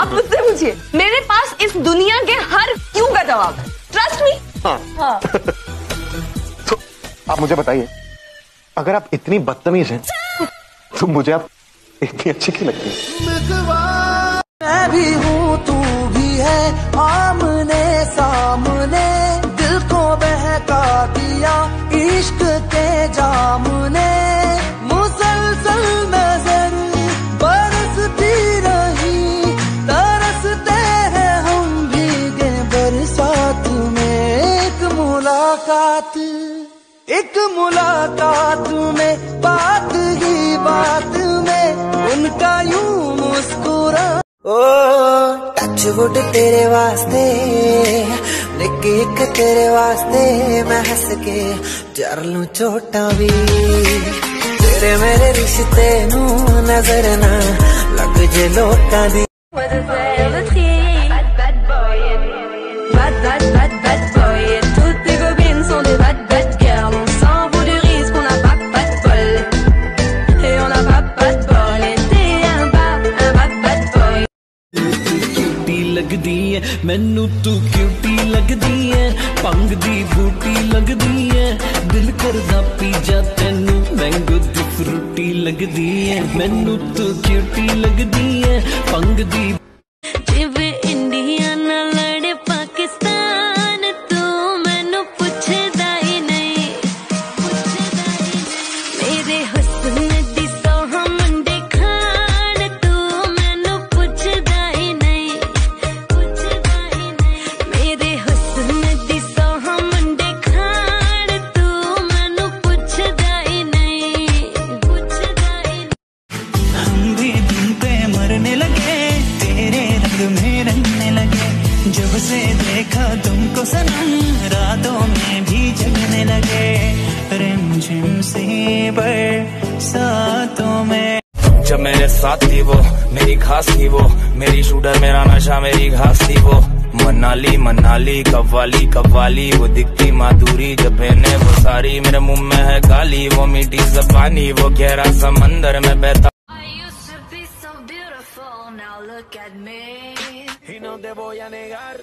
आप मुझसे पूछिए। मेरे पास इस दुनिया के हर क्यों का जवाब है? ट्रस्ट मी हाँ। हाँ। तो आप मुझे बताइए अगर आप इतनी बदतमीज हैं तो मुझे आप इतनी अच्छी क्यों लगती है? मैं भी हूँ तू भी है आमने सामने दिल को बहका दिया इश्क के जाम एक मुलाकात में बात ही बात में उनका यूँ मुस्कुरा। ओ टच वुड तेरे वास्ते लिख एक तेरे वास्ते मैं हंस के जर लूँ चोटा भी। तेरे मेरे रिश्ते नू नज़र ना लग जे दी। ਲੱਗਦੀ ਐ ਮੈਨੂੰ ਤੂੰ ਕਿਊਟੀ ਲੱਗਦੀ ਐ ਪੰਗ ਦੀ ਬੂਟੀ ਲੱਗਦੀ ਐ ਦਿਲ ਕਰਦਾ ਪੀ ਜਾ ਤੈਨੂੰ ਮੈਂਗੋ ਦੀ ਫਰੂਟੀ ਲੱਗਦੀ ਐ ਮੈਨੂੰ ਤੂੰ ਕਿਊਟੀ ਲੱਗਦੀ ਐ ਪੰਗ ਦੀ झिम बरसातों में। जब मेरे साथ थी वो मेरी खास थी वो मेरी शूटर मेरा नशा मेरी घास थी वो। मनाली मनाली कव्वाली कव्वाली वो दिखती माधुरी जब बहने वो सारी मेरे मुँह में है गाली वो मीठी जबानी वो गहरा समंदर में बहता। I used to be so beautiful, now look at me. y no te voy a negar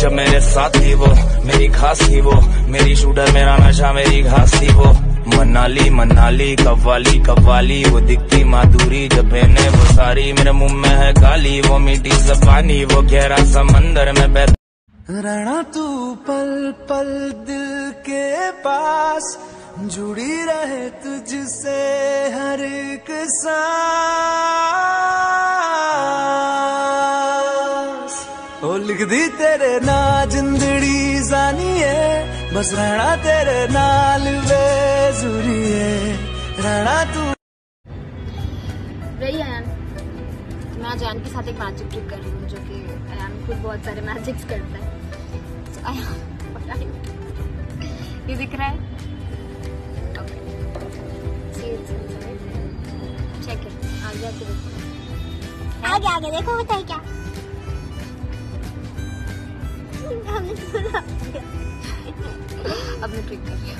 जब मेरे साथ थी वो, मेरी खास थी वो, मेरी शूटर मेरा नशा, मेरी घास थी वो। मनाली मनाली, कव्वाली कव्वाली, वो दिखती माधुरी, जब बहने वो सारी मेरे मुँह में है गाली, वो मीठी जबानी वो गहरा समंदर में बहता रणा तू पल पल दिल के पास, जुड़ी रहे तुझसे हर एक सांस। ओ लिख दी तेरे ना जिंदड़ी जानी है। बस रहना तेरे नाल बेजुरी है। रहना तू। रही अयान मैं आज अयान के साथ एक मैजिक ट्रिक कर रही हूँ जो कि अयान खुद बहुत सारे मैजिक्स करता है। तो अयान ये दिख रहा है? चेक इट आगे देखो। आगे आगे देखो बताइए क्या? अब मैं ट्रिक कर रही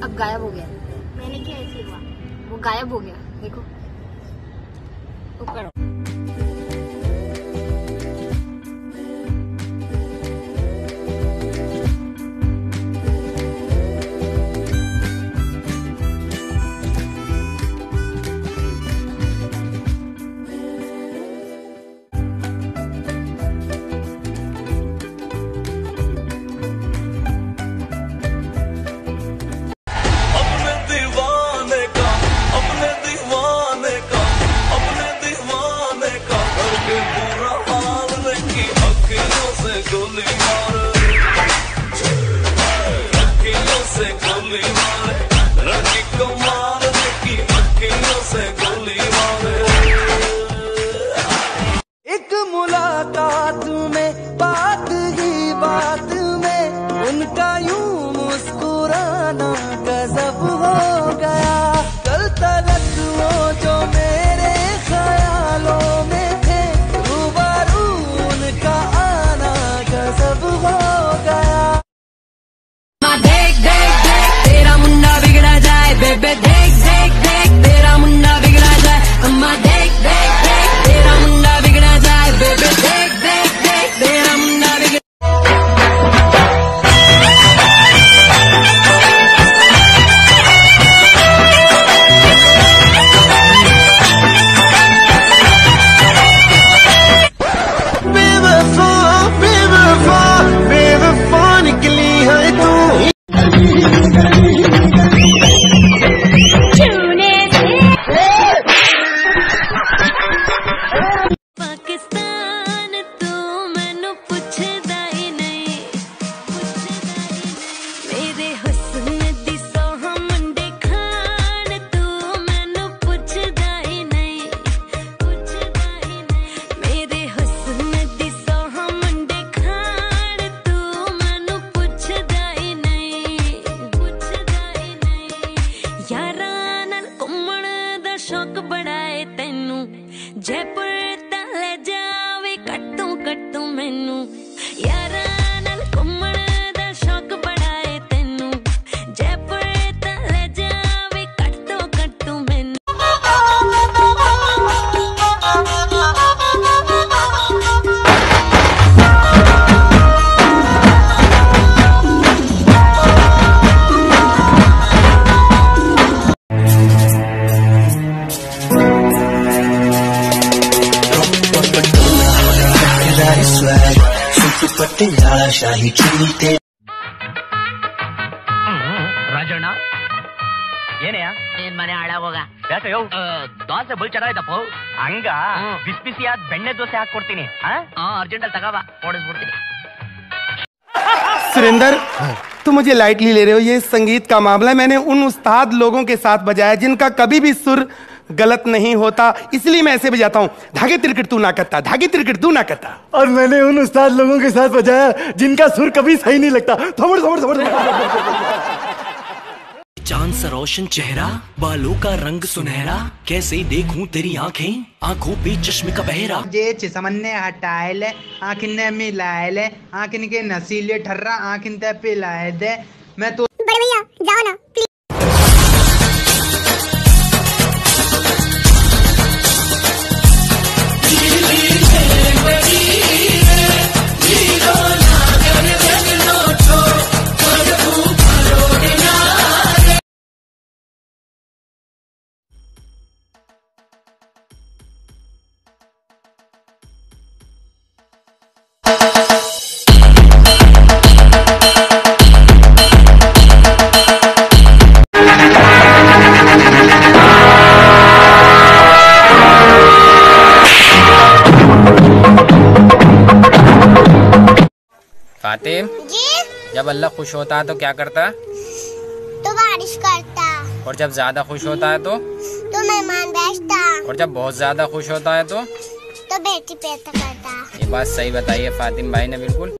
अब गायब हो गया। मैंने क्या ऐसे हुआ? वो गायब हो गया। देखो। ऊपर पता ರಾಜಣ್ಣ ಏನೆಯಾ ನಿನ್ ಮನೆ ಹಾಳಾಗೋಗ ಯಾಕಯ್ಯೋ ದೋಸೆ ಬುಲ್ ಚೆನ್ನಾಯ್ತಪ್ಪ ಹಂಗ ಬಿಸಿ ಬಿಸಿಯಾದ ಬೆಣ್ಣೆ ದೋಸೆ ಹಾಕೊಡ್ತೀನಿ ಹಾ ಅರ್ಜೆಂಟ್ ಅಲ್ಲಿ ತಗೋಬಾ ಓಡಿಸ್ಬಿಡ್ತೀನಿ सुरेंद्र तुम मुझे लाइटली ले रहे हो ये संगीत का मामला है मैंने उन उस्ताद लोगों के साथ बजाया जिनका कभी भी सुर गलत नहीं होता इसलिए मैं ऐसे बजाता हूँ धागे तिरकट तू ना करता धागे तिरकट तू ना करता। और मैंने उन उस्ताद लोगों के साथ बजाया जिनका सुर कभी सही नहीं लगता। थोड़ थोड़ थोड़ चाँद सा रोशन चेहरा बालों का रंग सुनहरा। कैसे देखूँ तेरी आँखें? आँखों पे चश्मे का बहरा। जे चिसमन्ने हटायले आखिने मिलायले आखिन के नसीले ठर्रा आखिन ते पिलाए दे मैं तो बड़े भैया जाओ ना फातिम जी। जब अल्लाह खुश होता है तो क्या करता तो बारिश करता। और जब ज़्यादा खुश होता है तो? तो मेहमान बैठता। और जब बहुत ज़्यादा खुश होता है तो? तो बेटी पैदा करता। ये बात सही बताइए फातिम भाई ने बिल्कुल।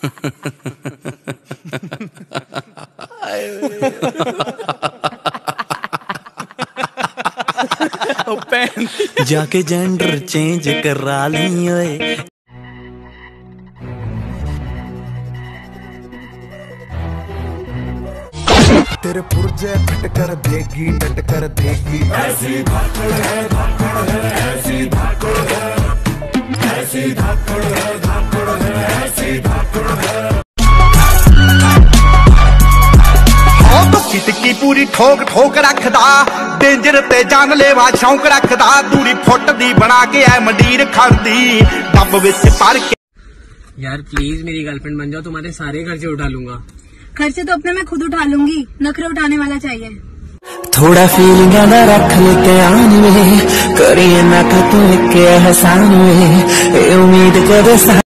जाके जेंडर चेंज करा ली ओए। तेरे पुर्जे फट कर देगी डट कर देगी। ऐसी धाकड़ है धाकड़ है ऐसी धाकड़ है। ऐसी धाकड़ है धाकड़ है ऐसी धाकड़ है। ਉਹ ਤੋਂ ਕਿਤਕੀ ਪੂਰੀ ਠੋਕ ਠੋਕ ਰੱਖਦਾ ਡੇਂਜਰ ਤੇ ਜਾਨ ਲੈਵਾ ਸ਼ੌਂਕ ਰੱਖਦਾ ਦੂਰੀ ਫੁੱਟ ਦੀ ਬਣਾ ਕੇ ਐ ਮੰਡੀਰ ਖੜਦੀ ਡੱਬ ਵਿੱਚ ਭਰ ਕੇ यार प्लीज मेरी गर्लफ्रेंड बन जाओ तुम्हारे सारे खर्चे उठा लूंगा खर्चे तो अपने मैं खुद उठा लूंगी नखरे उठाने वाला चाहिए थोड़ा फीलिंग ना रख लेते आन में करिए ना तो तू के एहसान में ए उम्मीद करे सा